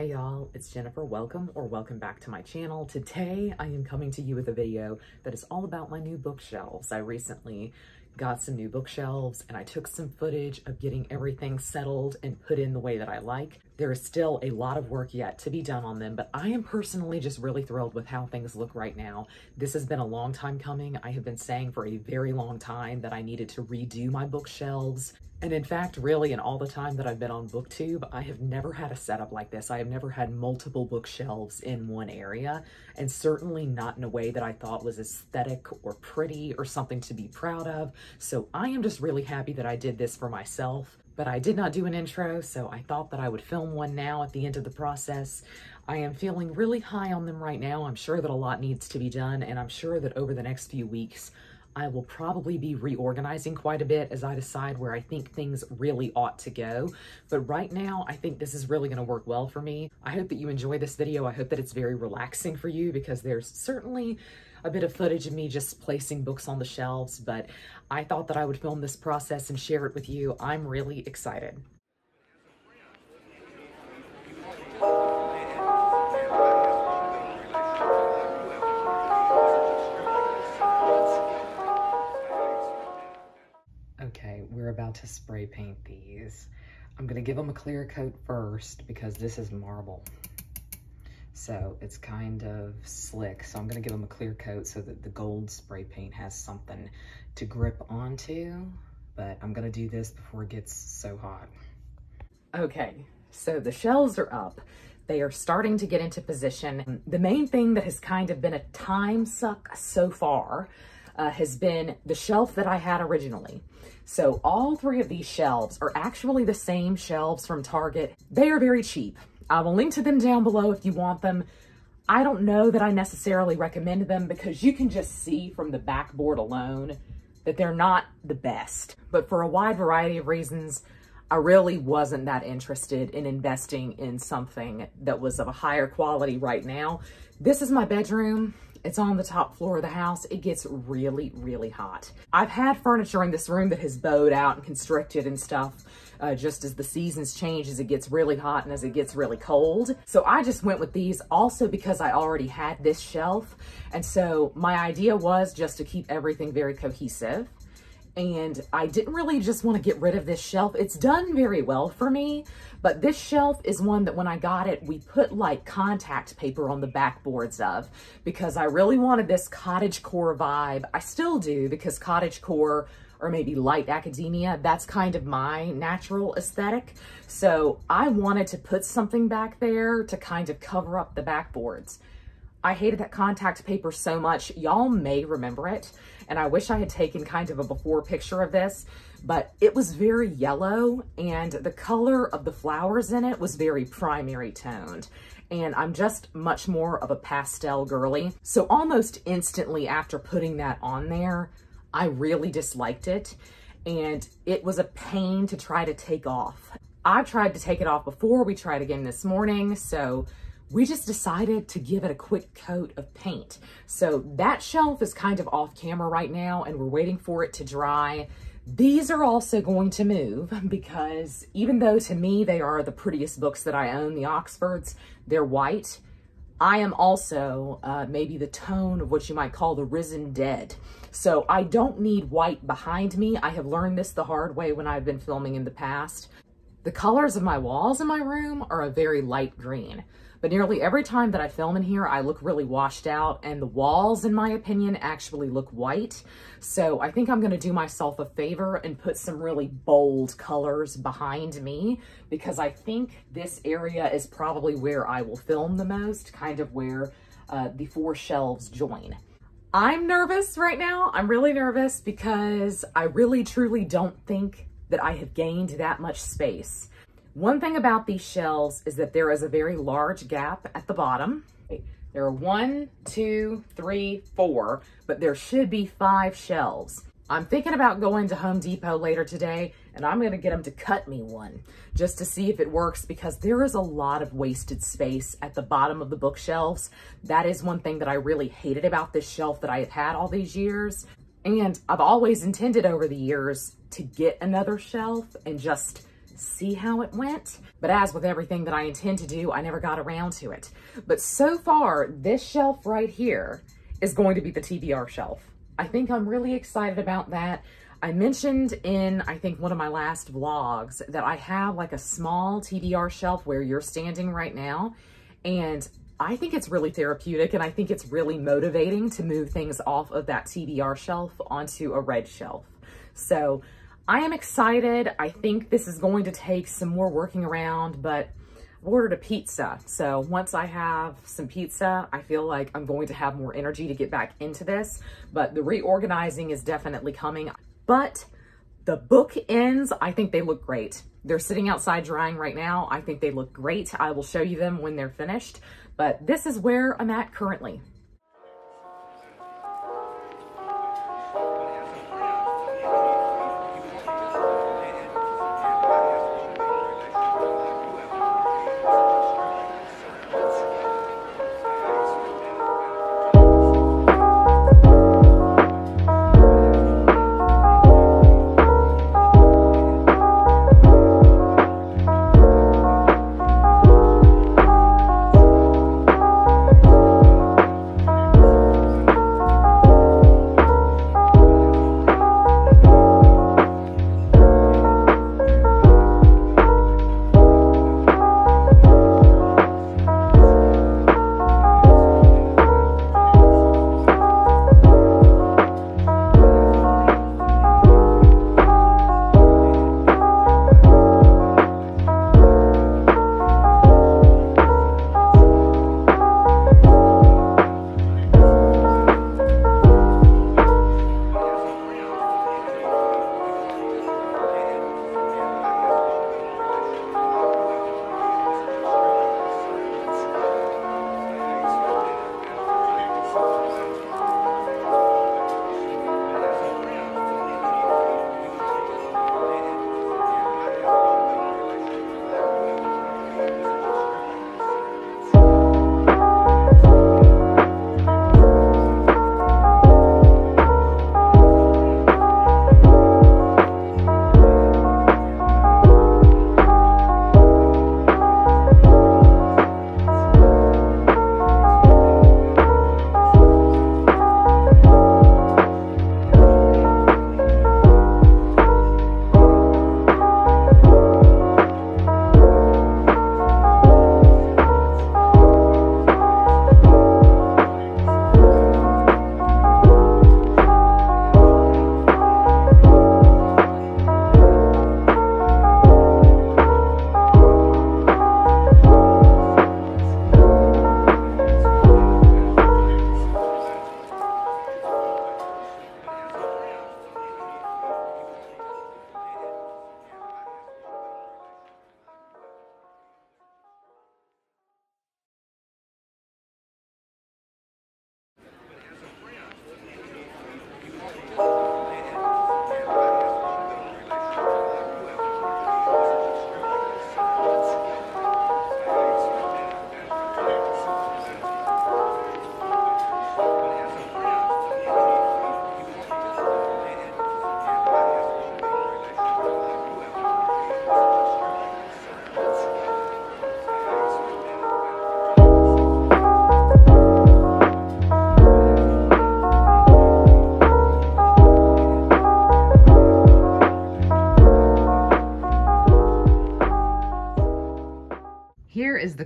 Hey y'all, it's Jennifer. Welcome or welcome back to my channel. Today I am coming to you with a video that is all about my new bookshelves. I recently got some new bookshelves and I took some footage of getting everything settled and put in the way that I like. There is still a lot of work yet to be done on them, but I am personally just really thrilled with how things look right now. This has been a long time coming. I have been saying for a very long time that I needed to redo my bookshelves. And in fact, really, in all the time that I've been on BookTube, I have never had a setup like this. I have never had multiple bookshelves in one area, and certainly not in a way that I thought was aesthetic or pretty or something to be proud of. So I am just really happy that I did this for myself but I did not do an intro, so I thought that I would film one now at the end of the process. I am feeling really high on them right now. I'm sure that a lot needs to be done, and I'm sure that over the next few weeks, I will probably be reorganizing quite a bit as I decide where I think things really ought to go. But right now, I think this is really going to work well for me. I hope that you enjoy this video. I hope that it's very relaxing for you because there's certainly a bit of footage of me just placing books on the shelves, but I thought that I would film this process and share it with you. I'm really excited. About to spray paint these. I'm gonna give them a clear coat first because this is marble. So it's kind of slick. So I'm gonna give them a clear coat so that the gold spray paint has something to grip onto. But I'm gonna do this before it gets so hot. Okay, so the shells are up. They are starting to get into position. The main thing that has kind of been a time suck so far uh, has been the shelf that I had originally. So all three of these shelves are actually the same shelves from Target. They are very cheap. I will link to them down below if you want them. I don't know that I necessarily recommend them because you can just see from the backboard alone that they're not the best. But for a wide variety of reasons, I really wasn't that interested in investing in something that was of a higher quality right now. This is my bedroom. It's on the top floor of the house. It gets really, really hot. I've had furniture in this room that has bowed out and constricted and stuff uh, just as the seasons change, as it gets really hot and as it gets really cold. So I just went with these also because I already had this shelf. And so my idea was just to keep everything very cohesive and I didn't really just want to get rid of this shelf. It's done very well for me, but this shelf is one that when I got it, we put like contact paper on the backboards of because I really wanted this cottage core vibe. I still do because cottage core or maybe light academia, that's kind of my natural aesthetic. So I wanted to put something back there to kind of cover up the backboards. I hated that contact paper so much. Y'all may remember it. And I wish I had taken kind of a before picture of this, but it was very yellow and the color of the flowers in it was very primary toned. And I'm just much more of a pastel girly. So almost instantly after putting that on there, I really disliked it. And it was a pain to try to take off. I tried to take it off before. We tried again this morning. So we just decided to give it a quick coat of paint. So that shelf is kind of off camera right now and we're waiting for it to dry. These are also going to move because even though to me they are the prettiest books that I own, the Oxfords, they're white. I am also uh, maybe the tone of what you might call the risen dead. So I don't need white behind me. I have learned this the hard way when I've been filming in the past. The colors of my walls in my room are a very light green. But nearly every time that I film in here, I look really washed out and the walls, in my opinion, actually look white. So I think I'm gonna do myself a favor and put some really bold colors behind me because I think this area is probably where I will film the most, kind of where uh, the four shelves join. I'm nervous right now. I'm really nervous because I really truly don't think that I have gained that much space. One thing about these shelves is that there is a very large gap at the bottom. There are one, two, three, four, but there should be five shelves. I'm thinking about going to Home Depot later today and I'm gonna get them to cut me one just to see if it works because there is a lot of wasted space at the bottom of the bookshelves. That is one thing that I really hated about this shelf that I have had all these years. And I've always intended over the years to get another shelf and just see how it went. But as with everything that I intend to do, I never got around to it. But so far, this shelf right here is going to be the TBR shelf. I think I'm really excited about that. I mentioned in, I think, one of my last vlogs that I have like a small TBR shelf where you're standing right now. And I think it's really therapeutic and I think it's really motivating to move things off of that TBR shelf onto a read shelf. So I am excited. I think this is going to take some more working around, but I've ordered a pizza. So once I have some pizza, I feel like I'm going to have more energy to get back into this, but the reorganizing is definitely coming. But the book ends, I think they look great. They're sitting outside drying right now. I think they look great. I will show you them when they're finished, but this is where I'm at currently.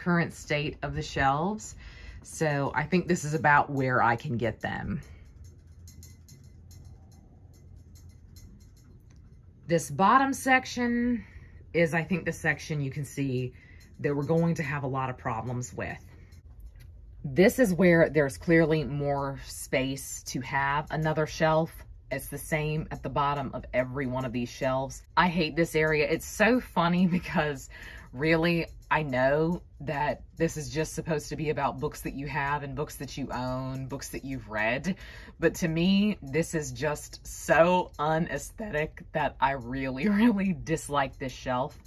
Current state of the shelves. So I think this is about where I can get them. This bottom section is, I think, the section you can see that we're going to have a lot of problems with. This is where there's clearly more space to have another shelf. It's the same at the bottom of every one of these shelves. I hate this area. It's so funny because really, I know that this is just supposed to be about books that you have and books that you own, books that you've read. But to me, this is just so unaesthetic that I really, really dislike this shelf.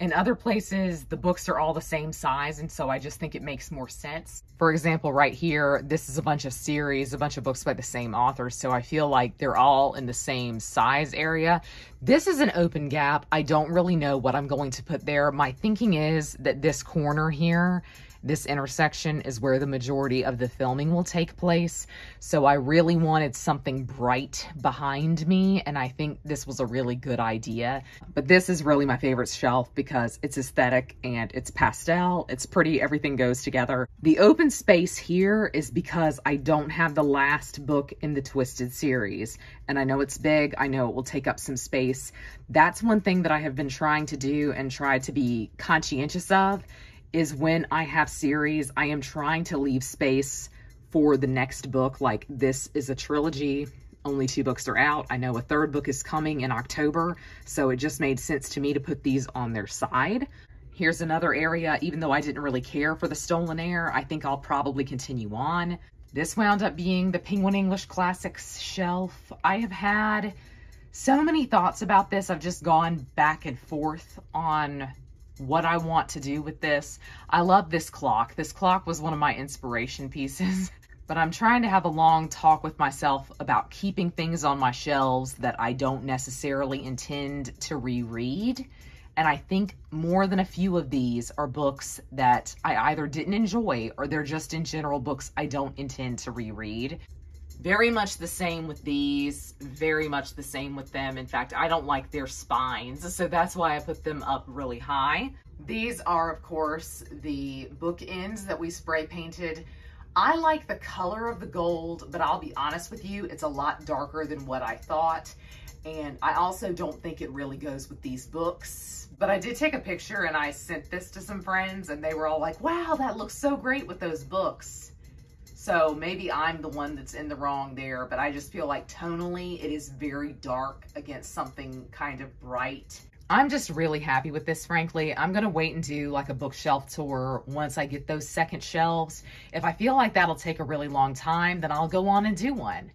In other places, the books are all the same size, and so I just think it makes more sense. For example, right here, this is a bunch of series, a bunch of books by the same author, so I feel like they're all in the same size area. This is an open gap. I don't really know what I'm going to put there. My thinking is that this corner here this intersection is where the majority of the filming will take place. So I really wanted something bright behind me, and I think this was a really good idea. But this is really my favorite shelf because it's aesthetic and it's pastel. It's pretty, everything goes together. The open space here is because I don't have the last book in the Twisted series. And I know it's big, I know it will take up some space. That's one thing that I have been trying to do and try to be conscientious of is when I have series, I am trying to leave space for the next book. Like this is a trilogy, only two books are out. I know a third book is coming in October, so it just made sense to me to put these on their side. Here's another area, even though I didn't really care for the Stolen Heir, I think I'll probably continue on. This wound up being the Penguin English Classics shelf. I have had so many thoughts about this. I've just gone back and forth on what I want to do with this. I love this clock. This clock was one of my inspiration pieces. but I'm trying to have a long talk with myself about keeping things on my shelves that I don't necessarily intend to reread. And I think more than a few of these are books that I either didn't enjoy or they're just in general books I don't intend to reread. Very much the same with these, very much the same with them. In fact, I don't like their spines, so that's why I put them up really high. These are, of course, the bookends that we spray painted. I like the color of the gold, but I'll be honest with you, it's a lot darker than what I thought. And I also don't think it really goes with these books. But I did take a picture and I sent this to some friends and they were all like, wow, that looks so great with those books. So maybe I'm the one that's in the wrong there, but I just feel like tonally it is very dark against something kind of bright. I'm just really happy with this, frankly. I'm going to wait and do like a bookshelf tour once I get those second shelves. If I feel like that'll take a really long time, then I'll go on and do one.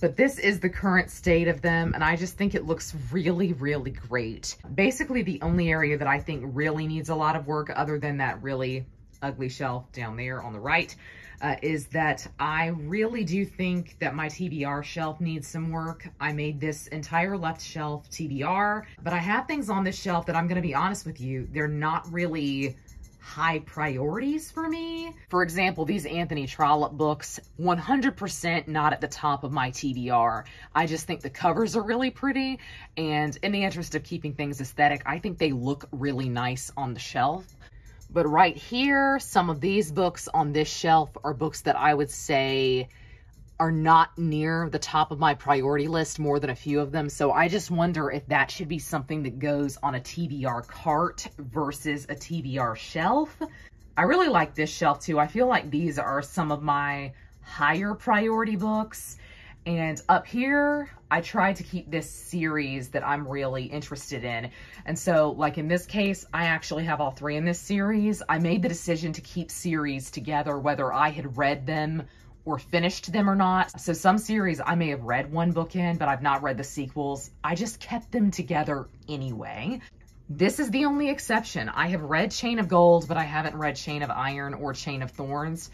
But this is the current state of them, and I just think it looks really, really great. Basically, the only area that I think really needs a lot of work other than that really ugly shelf down there on the right uh, is that I really do think that my TBR shelf needs some work. I made this entire left shelf TBR, but I have things on this shelf that I'm going to be honest with you, they're not really high priorities for me. For example, these Anthony Trollope books, 100% not at the top of my TBR. I just think the covers are really pretty, and in the interest of keeping things aesthetic, I think they look really nice on the shelf. But right here, some of these books on this shelf are books that I would say are not near the top of my priority list, more than a few of them. So I just wonder if that should be something that goes on a TBR cart versus a TBR shelf. I really like this shelf too. I feel like these are some of my higher priority books. And up here, I tried to keep this series that I'm really interested in. And so, like in this case, I actually have all three in this series. I made the decision to keep series together, whether I had read them or finished them or not. So some series I may have read one book in, but I've not read the sequels. I just kept them together anyway. This is the only exception. I have read Chain of Gold, but I haven't read Chain of Iron or Chain of Thorns.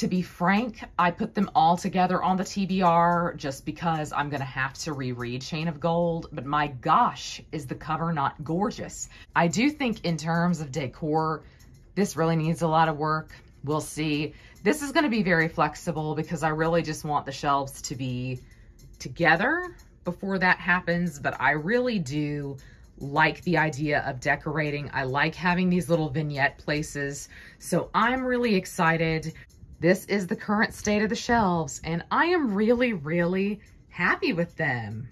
To be frank, I put them all together on the TBR just because I'm going to have to reread Chain of Gold, but my gosh, is the cover not gorgeous. I do think in terms of decor, this really needs a lot of work. We'll see. This is going to be very flexible because I really just want the shelves to be together before that happens, but I really do like the idea of decorating. I like having these little vignette places. So I'm really excited this is the current state of the shelves, and I am really, really happy with them.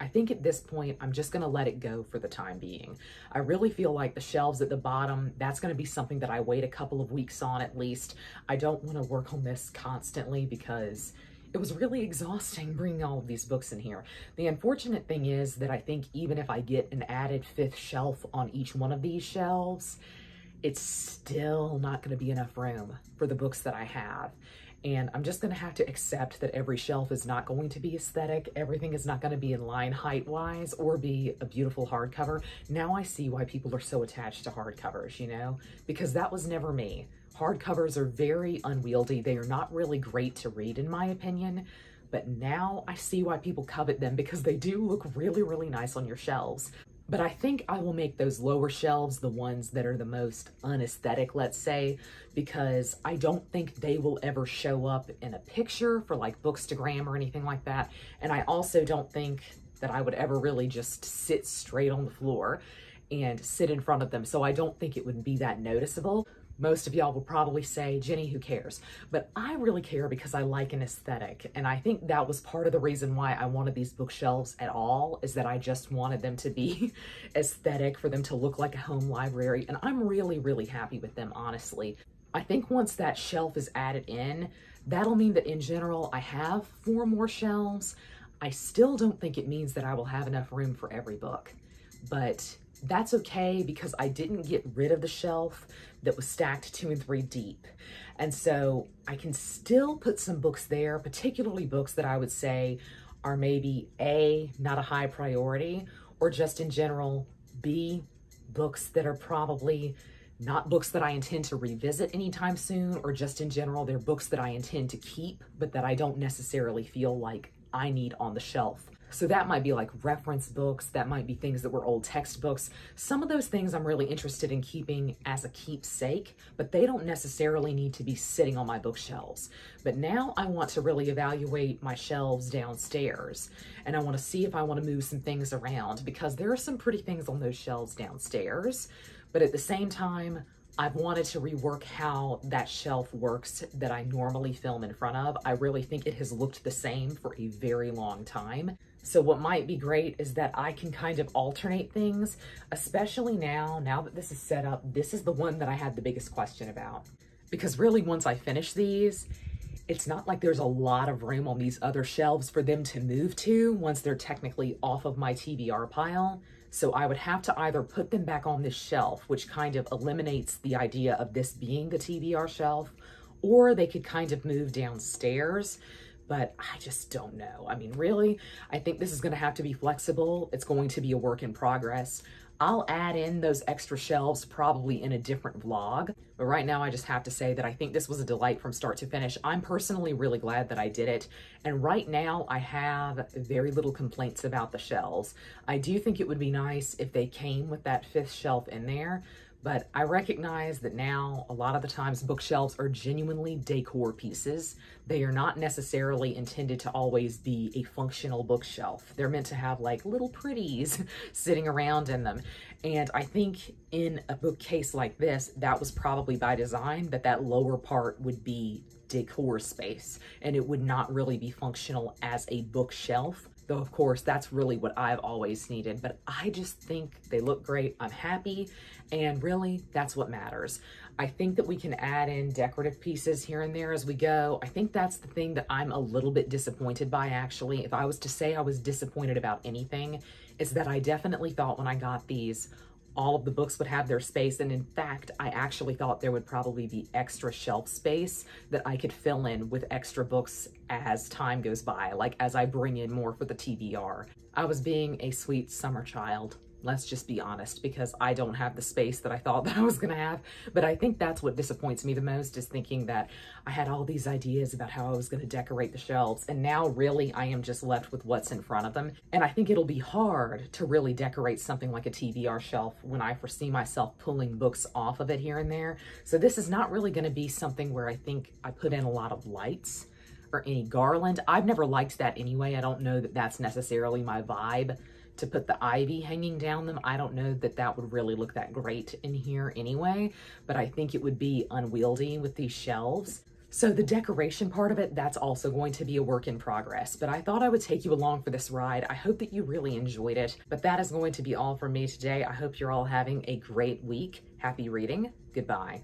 I think at this point, I'm just to let it go for the time being. I really feel like the shelves at the bottom, that's to be something that I wait a couple of weeks on at least. I don't want to work on this constantly because it was really exhausting bringing all of these books in here. The unfortunate thing is that I think even if I get an added fifth shelf on each one of these shelves, it's still not going to be enough room for the books that I have. And I'm just going to have to accept that every shelf is not going to be aesthetic. Everything is not going to be in line height wise or be a beautiful hardcover. Now I see why people are so attached to hardcovers, you know, because that was never me. Hardcovers are very unwieldy. They are not really great to read in my opinion, but now I see why people covet them because they do look really, really nice on your shelves. But I think I will make those lower shelves the ones that are the most unesthetic, let's say, because I don't think they will ever show up in a picture for like Bookstagram or anything like that. And I also don't think that I would ever really just sit straight on the floor and sit in front of them. So I don't think it would be that noticeable. Most of y'all will probably say, Jenny, who cares? But I really care because I like an aesthetic. And I think that was part of the reason why I wanted these bookshelves at all, is that I just wanted them to be aesthetic, for them to look like a home library. And I'm really, really happy with them, honestly. I think once that shelf is added in, that'll mean that in general, I have four more shelves. I still don't think it means that I will have enough room for every book, but that's okay because I didn't get rid of the shelf that was stacked two and three deep. And so I can still put some books there, particularly books that I would say are maybe A, not a high priority, or just in general, B, books that are probably not books that I intend to revisit anytime soon, or just in general, they're books that I intend to keep, but that I don't necessarily feel like I need on the shelf so that might be like reference books, that might be things that were old textbooks. Some of those things I'm really interested in keeping as a keepsake, but they don't necessarily need to be sitting on my bookshelves. But now I want to really evaluate my shelves downstairs and I want to see if I want to move some things around because there are some pretty things on those shelves downstairs. But at the same time, I've wanted to rework how that shelf works that I normally film in front of. I really think it has looked the same for a very long time. So what might be great is that I can kind of alternate things, especially now, now that this is set up, this is the one that I had the biggest question about. Because really once I finish these, it's not like there's a lot of room on these other shelves for them to move to once they're technically off of my TBR pile. So I would have to either put them back on this shelf, which kind of eliminates the idea of this being the TBR shelf, or they could kind of move downstairs but I just don't know. I mean, really, I think this is to have to be flexible. It's going to be a work in progress. I'll add in those extra shelves probably in a different vlog, but right now I just have to say that I think this was a delight from start to finish. I'm personally really glad that I did it, and right now I have very little complaints about the shelves. I do think it would be nice if they came with that fifth shelf in there, but I recognize that now a lot of the times bookshelves are genuinely decor pieces. They are not necessarily intended to always be a functional bookshelf. They're meant to have like little pretties sitting around in them. And I think in a bookcase like this, that was probably by design, that that lower part would be decor space and it would not really be functional as a bookshelf. Though, of course, that's really what I've always needed. But I just think they look great. I'm happy. And really, that's what matters. I think that we can add in decorative pieces here and there as we go. I think that's the thing that I'm a little bit disappointed by, actually. If I was to say I was disappointed about anything, is that I definitely thought when I got these, all of the books would have their space. And in fact, I actually thought there would probably be extra shelf space that I could fill in with extra books as time goes by, like as I bring in more for the TBR. I was being a sweet summer child. Let's just be honest, because I don't have the space that I thought that I was gonna have. But I think that's what disappoints me the most is thinking that I had all these ideas about how I was gonna decorate the shelves. And now really I am just left with what's in front of them. And I think it'll be hard to really decorate something like a TBR shelf when I foresee myself pulling books off of it here and there. So this is not really gonna be something where I think I put in a lot of lights or any garland. I've never liked that anyway. I don't know that that's necessarily my vibe to put the ivy hanging down them. I don't know that that would really look that great in here anyway, but I think it would be unwieldy with these shelves. So the decoration part of it, that's also going to be a work in progress, but I thought I would take you along for this ride. I hope that you really enjoyed it, but that is going to be all from me today. I hope you're all having a great week. Happy reading. Goodbye.